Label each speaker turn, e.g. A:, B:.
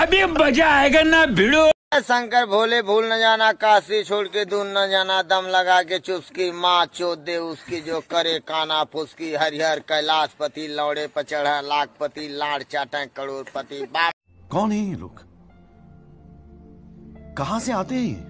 A: मज़ा आएगा ना भिड़ो।
B: शंकर भोले भूल न जाना काशी छोड़ के दूर न जाना दम लगा के चुस्की माँ चोद दे उसकी जो करे काना फुसकी हरिहर कैलाश पति लौड़े पचढ़ा लाखपति लाड़ चाटे करोड़पति बाप।
C: कौन है ये लोग? कहाँ से आते हैं